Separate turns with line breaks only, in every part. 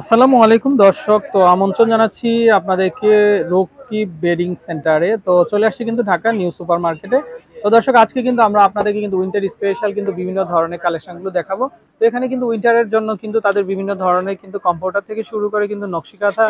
আসসালামু আলাইকুম, দর্শক। তো আমন্ত্রণ জানাচ্ছি আপনাদেরকে রকিব বেডিং সেন্টারে। তো চলে আসছি কিন্তু ঢাকা নিউ সুপার মার্কেটে তো দর্শক, আজকে কিন্তু আমরা আপনাদেরকে কিন্তু উইন্টার স্পেশাল কিন্তু বিভিন্ন ধরনের কালেকশনগুলো দেখাবো। তো এখানে কিন্তু উইন্টারের জন্য কিন্তু তাদের বিভিন্ন ধরনের কিন্তু কম্পিউটার থেকে শুরু করে কিন্তু নকশিকাথা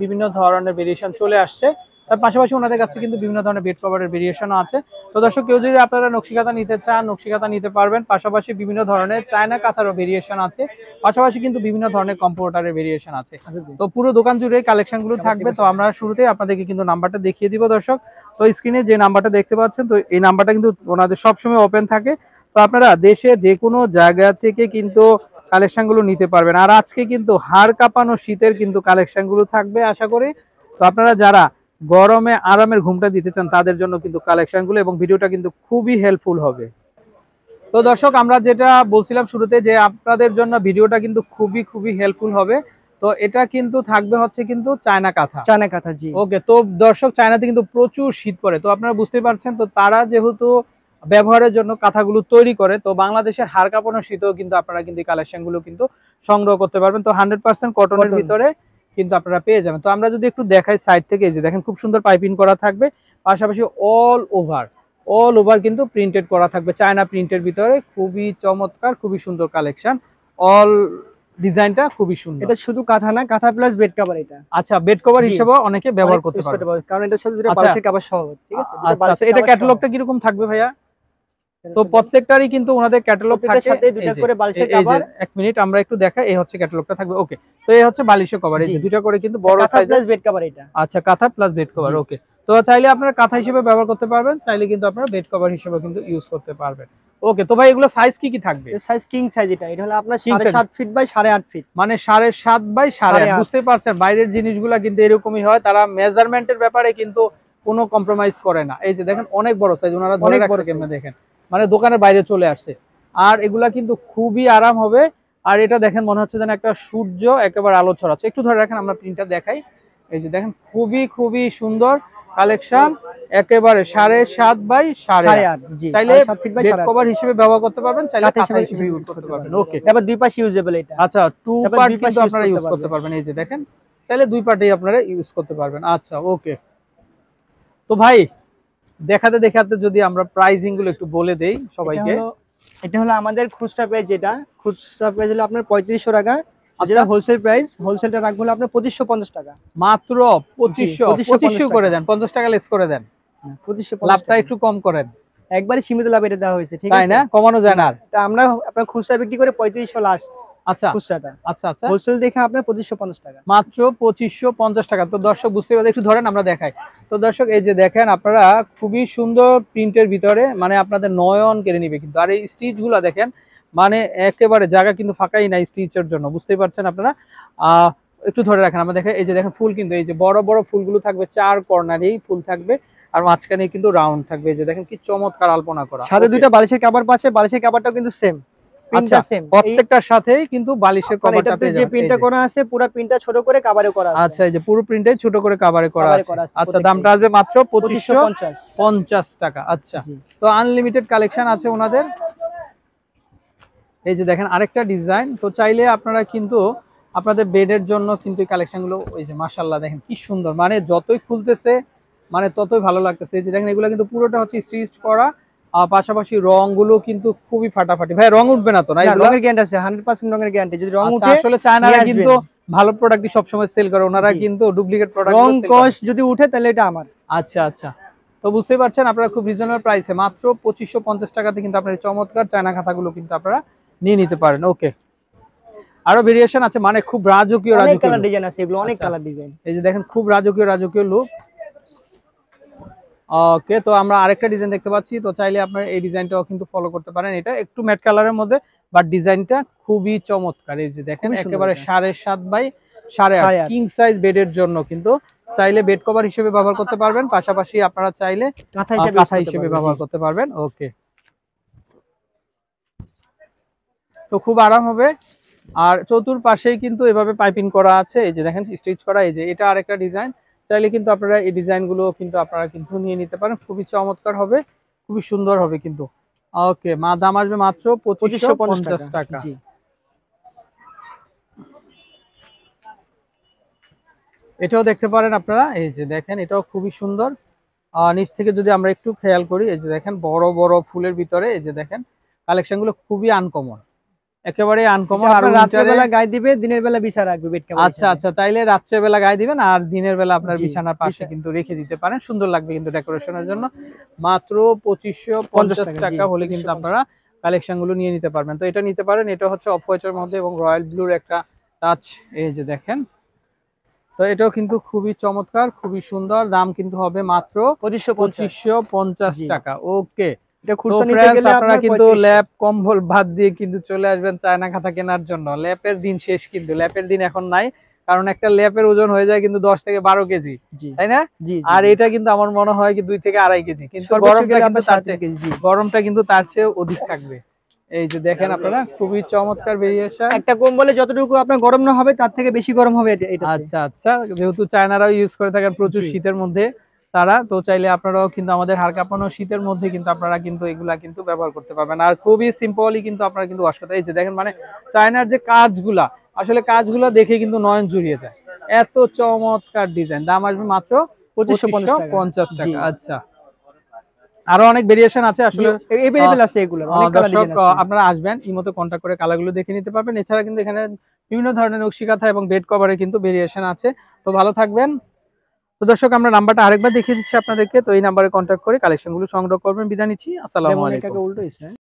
বিভিন্ন ধরনের ভেরিয়েশন চলে আসছে। তার পাশাপাশি ওনাদের কাছে কিন্তু বিভিন্ন ধরনের বেড কভারের ভেরিয়েশনও আছে। তো দর্শক কেউ যদি আপনারা নকশিকাতা নিতে চান নকশিকাতা নিতে পারবেন। পাশাপাশি বিভিন্ন ধরনের চায়না কাঁথারও ভেরিয়েশন আছে। পাশাপাশি কিন্তু বিভিন্ন ধরনের কম্পিউটারের ভেরিয়েশন আছে। তো পুরো দোকান জুড়ে কালেকশনগুলো থাকবে। তো আমরা শুরুতে আপনাদেরকে কিন্তু নাম্বারটা দেখিয়ে দিব দর্শক। তো স্ক্রিনে যে নাম্বারটা দেখতে পাচ্ছেন তো এই নাম্বারটা কিন্তু ওনাদের সবসময় ওপেন থাকে। তো আপনারা দেশে যে কোনো জায়গা থেকে কিন্তু কালেকশনগুলো নিতে পারবেন। আর আজকে কিন্তু হাড় কাঁপানো শীতের কিন্তু কালেকশনগুলো থাকবে আশা করি। তো আপনারা যারা গরমে আরামের ঘুমটা দিতে চান তাদের জন্য কিন্তু কালেকশনগুলো এবং ভিডিওটা কিন্তু খুবই হেল্পফুল হবে। তো দর্শক আমরা যেটা বলছিলাম শুরুতে যে আপনাদের জন্য ভিডিওটা কিন্তু খুবই খুবই হেল্পফুল হবে। তো এটা কিন্তু থাকবে হচ্ছে কিন্তু চায়না কাঁথা।
চায়না কাঁথা জি।
ওকে তো দর্শক চায়নাতে কিন্তু প্রচুর শীত পড়ে। তো আপনারা বুঝতে পারছেন তো তারা যেহেতু ব্যবহারের জন্য কাঁথাগুলো তৈরি করে তো বাংলাদেশের হাড় কাঁপানো শীতেও কিন্তু আপনারা কিন্তু কালেকশনগুলো কিন্তু সংগ্রহ করতে পারবেন। তো হান্ড্রেড পার্সেন্ট কটনের ভিতরে কিন্তু আপনারা পেয়ে যাবেন। তো আমরা যদি একটু দেখাই সাইড থেকে এই যে দেখেন খুব সুন্দর পাইপিং করা থাকবে পাশাপাশি অল ওভার অল ওভার কিন্তু প্রিন্টেড করা থাকবে। চায়না প্রিন্টের ভিতরে খুবই চমৎকার খুবই সুন্দর কালেকশন অল ডিজাইনটা খুবই সুন্দর।
এটা শুধু কাঁথা না কাঁথা প্লাস বেড কভার এটা।
আচ্ছা বেড কভার হিসেবে অনেকে ব্যবহার করতে পারবে।
কারণ এটা সাথে দুটো
আচ্ছা।
বালিশের কভার সহ ঠিক আছে?
আচ্ছা আচ্ছা এটা ক্যাটালগটা কীরকম থাকবে ভাইয়া। তো প্রত্যেকটারই কিন্তু ওনাদের ক্যাটালগ থাকে
সাথে দুইটা করে বালিশের cover।
এক মিনিট আমরা একটু দেখাই এই হচ্ছে ক্যাটালগটা থাকবে ওকে তো এই হচ্ছে বালিশের কভার এই যে দুইটা করে কিন্তু বড়
কাঁথা
সাইজের
প্লাস বেড কভার এটা।
আচ্ছা কাঁথা প্লাস বেড কভার ওকে তো চাইলে আপনারা কাঁথা হিসেবে ব্যবহার করতে পারবেন চাইলে কিন্তু আপনারা বেড কভার হিসেবে কিন্তু ইউজ করতে পারবেন। ওকে তো ভাই এগুলো সাইজ কি কি থাকবে?
সাইজ কিং সাইজ এটা। এটা হলো আপনার
King
সাড়ে
size।
সাত ফিট বাই সাড়ে আট ফিট
মানে সাড়ে সাত বাই সাড়ে
সাড়ে
আট।
আট।
বুঝতে পারছেন বাইরের জিনিসগুলা কিন্তু এরকমই হয় তারা মেজারমেন্টের ব্যাপারে কিন্তু কোনো কম্প্রোমাইজ করে না। এই যে দেখেন অনেক বড় সাইজ ওনারা ধরে রাখছে কেমনে দেখেন? মানে দোকানের বাইরে চলে আসছে। আর এগুলা কিন্তু খুবই আরাম হবে। আর এটা দেখেন মনে হচ্ছে যেন একটা সূর্য একেবারে আলো ছড়াচ্ছে। একটু ধরে রাখেন আমরা প্রিন্টটা দেখাই। এই যে দেখেন খুবই খুবই সুন্দর কালেকশন একেবারে সাড়ে সাত বাই সাড়ে আট। চাইলে বেড কভার হিসেবে ব্যবহার করতে পারবেন চাইলে
কাঁথা
কাঁথা
হিসেবে
হিসেবে ইউজ করতে
করতে
পারবেন।
পারবেন।
ওকে
এবার দুই পাশ ইউজেবল এটা।
আচ্ছা টু পার্ট কিন্তু আপনারা ইউজ করতে
পারবেন।
পারবেন এই যে দেখেন। চাইলে দুই পার্টেই আপনারা ইউজ করতে পারবেন। আচ্ছা ওকে তো ভাই দেখাতে দেখাতে যদি আমরা প্রাইজিংগুলো একটু বলে দেই সবাইকে।
এটা হলো আমাদের খুচরা প্রাইস যেটা। খুচরা প্রাইস হলো আপনার পঁয়ত্রিশশো টাকা।
আচ্ছা।
যেটা হোলসেল প্রাইস হোলসেলটা রাখব হলো আপনার পঁচিশশো পঁচাশ টাকা।
মাত্র পঁচিশশো।
2550
পঁচিশশো করে দেন পঞ্চাশ টাকা লেস করে দেন।
পঁচিশশো
লাভটা একটু কম করেন।
একবারে সীমিত লাভ এটা দেওয়া হয়েছে ঠিক আছে?
না? কমানো যায় না।
আমরা আপনার খুচরা বিক্রি করে পঁয়ত্রিশশো লাস্ট
আচ্ছা।
খুচরাটা।
আচ্ছা আচ্ছা।
হোলসেল দেখে আপনার পঁচিশশো পঞ্চাশ টাকা।
মাত্র পঁচিশশো পঞ্চাশ টাকা। তো দর্শক বুঝতে পারবে একটু ধরেন আমরা দেখাই। তো দর্শক এই যে দেখেন আপনারা খুবই সুন্দর প্রিন্টের ভিতরে মানে আপনাদের নয়ন কেড়ে নিবে কিন্তু। আর এই স্টিচগুলা দেখেন মানে একেবারে জায়গা কিন্তু ফাঁকাই নাই স্টিচের জন্য বুঝতেই পারছেন আপনারা? আহ একটু ধরে রাখেন আমরা দেখেন এই যে দেখেন ফুল কিন্তু এই যে বড় বড় ফুলগুলো থাকবে চার কর্নারেই ফুল থাকবে আর মাঝখানে কিন্তু রাউন্ড থাকবে। এই যে দেখেন কি চমৎকার আলপনা করা।
সাথে দুইটা বালিশের কাবার পাশে বালিশের কাবারটাও কিন্তু সেম
আচ্ছা,
সেম
প্রত্যেকটার সাথেই কিন্তু বালিশের কভারটা পেয়ে
যে
এই
প্রিন্টটা
যে।
করা আছে পুরো প্রিন্টটা ছোট করে কাবারে করা আছে।
আচ্ছা এই যে পুরো প্রিন্টে ছোট করে কাভারে করা আছে। আচ্ছা দামটা আসবে মাত্র পঁচিশশো
পঁচিশশো পঞ্চাশ।
পঞ্চাশ টাকা। আচ্ছা তো আনলিমিটেড কালেকশন আছে ওনাদের। এই যে দেখেন আরেকটা ডিজাইন তো চাইলে আপনারা কিন্তু আপনাদের বেডের জন্য কিন্তু এই কালেকশনগুলো ওই যে মাশাল্লাহ দেখেন কি সুন্দর। মানে যতই খুলতেছে মানে ততই ভালো লাগতেছে। এই যে দেখেন এগুলো কিন্তু পুরোটা হচ্ছে স্টিচ করা। পাশাপাশি রংগুলো কিন্তু খুবই ফাটাফাটি। ভাই রং উঠবে না তো? না?
রঙের গ্যারান্টি আছে হান্ড্রেড পার্সেন্ট রঙের গ্যারান্টি যদি রং
আচ্ছা,
উঠে
আসলে চায়নারা কিন্তু ভালো প্রোডাক্টই সবসময় সেল করে। ওনারা কিন্তু ডুপ্লিকেট প্রোডাক্ট
রং কস যদি উঠে তাহলে এটা আমার।
আচ্ছা আচ্ছা। তো বুঝতেই পারছেন আপনারা খুব রিজনেবল প্রাইসে মাত্র পঁচিশশো পঞ্চাশ টাকাতে কিন্তু আপনার চমৎকার চায়না খাতাগুলো কিন্তু আপনারা নিয়ে নিতে পারেন। ওকে আরও ভেরিয়েশন আছে মানে খুব রাজকীয় রাজকীয়
কালার ডিজাইন আছে এগুলো অনেক
আচ্ছা।
কালার ডিজাইন
এই যে দেখেন খুব রাজকীয় রাজকীয় লুক ওকে তো আমরা আরেকটা ডিজাইন দেখতে পাচ্ছি। তো চাইলে আপনারা এই ডিজাইনটাও কিন্তু ফলো করতে পারেন। এটা একটু ম্যাট কালারের মধ্যে বাট ডিজাইনটা খুবই চমৎকার। এই যে দেখেন একেবারে সাড়ে সাত বাই সাড়ে আট। কিং সাইজ বেডের জন্য কিন্তু চাইলে বেড কভার হিসেবে ব্যবহার করতে পারবেন। পাশাপাশি আপনারা চাইলে
কাঁথা হিসেবে
ব্যবহার করতে পারবেন ওকে। তো খুব আরাম হবে। আর চতুর্পাশেই কিন্তু এভাবে পাইপিং করা আছে। এই যে দেখেন স্টিচ করা। এই যে এটা আরেকটা ডিজাইন চাইলে কিন্তু আপনারা এই ডিজাইনগুলো কিন্তু আপনারা কিন্তু নিয়ে নিতে পারেন। খুবই চমৎকার হবে খুবই সুন্দর হবে কিন্তু। ওকে মা দাম আসবে মাত্র পঁচিশশো পঞ্চাশ টাকা।
জি।
এটাও দেখতে পারেন আপনারা এই যে দেখেন এটাও খুবই সুন্দর। আর নিচ থেকে যদি আমরা একটু খেয়াল করি এই যে দেখেন বড় বড় ফুলের ভিতরে এই যে দেখেন কালেকশনগুলো খুবই আনকমন একেবারে আনকমন আর
রাতের বেলা গায়ে দিবে দিনের বেলা বিছা রাখবে বেড কাভার
আচ্ছা আচ্ছা তাইলে রাত্রে বেলা গায়ে দিবেন আর দিনের বেলা আপনার বিছানার পাশে কিন্তু রেখে দিতে পারেন। সুন্দর লাগবে কিন্তু ডেকোরেশনের জন্য। মাত্র পঁচিশশো পঞ্চাশ
টাকা,
টাকা হলে কিন্তু আপনারা কালেকশনগুলো নিয়ে নিতে পারবেন। তো এটা নিতে পারেন। এটা হচ্ছে অফ হোয়াইটের মধ্যে এবং রয়্যাল ব্লুর একটা টাচ এই যে দেখেন। তো এটাও কিন্তু খুবই চমৎকার খুবই সুন্দর। দাম কিন্তু হবে মাত্র
পঁচিশশো পঁচিশ
পঁচিশশো। টাকা। ওকে।
এটা খুচরা নিতে গেলে
আপনারা কিন্তু ল্যাপ কম্বল বাদ দিয়ে কিন্তু চলে আসবেন চায়না খাতা কেনার জন্য। ল্যাপের দিন শেষ কিন্তু ল্যাপের দিন এখন নাই কারণ একটা ল্যাপের ওজন হয়ে যায় কিন্তু দশ থেকে বারো কেজি তাই না? আর এটা কিন্তু আমার মনে হয় কি দুই থেকে আড়াই কেজি কিন্তু গরমটা কিন্তু তার চেয়ে- গরমটা কিন্তু তার চেয়ে অধিক থাকবে। এই যে দেখেন আপনারা খুবই চমৎকার ভেরিয়েশন
একটা কম্বলে যতটুকু আপনার গরম না হবে তার থেকে বেশি গরম হবে এটা এটা
আচ্ছা আচ্ছা যেহেতু চায়নারাও ইউজ করে থাকেন প্রচুর শীতের মধ্যে তারা তো চাইলে আপনারাও কিন্তু আমাদের হাড় কাঁপানো শীতের মধ্যে কিন্তু আপনারা কিন্তু এগুলা কিন্তু ব্যবহার করতে পারবেন। আর খুবই সিম্পলি কিন্তু আপনারা কিন্তু ওয়াশ করতে এই যে দেখেন মানে চায়নার যে কাজগুলা আসলে কাজগুলো দেখে কিন্তু নয়ন জুড়িয়ে যায়। এত চমৎকার ডিজাইন দাম আসবে মাত্র
পঁচিশশো পঞ্চাশ
টাকা। আচ্ছা। আরও অনেক ভেরিয়েশন আছে আসলে।
এগুলো
দর্শক আপনারা আসবেন ইমোতে কন্ট্যাক্ট করে কালারগুলো দেখে নিতে পারবেন। এছাড়া কিন্তু এখানে বিভিন্ন ধরনের নকশিকাথা এবং বেড কভারে কিন্তু ভেরিয়েশন আছে। তো ভালো থাকবেন। তো দর্শক আমরা নাম্বারটা আরেকবার দেখিয়ে দিচ্ছি আপনাদেরকে। তো এই নাম্বারে কন্ট্যাক্ট করে কালেকশনগুলো সংগ্রহ করবেন। বিদায় নিচ্ছি। আসসালামু আলাইকুম।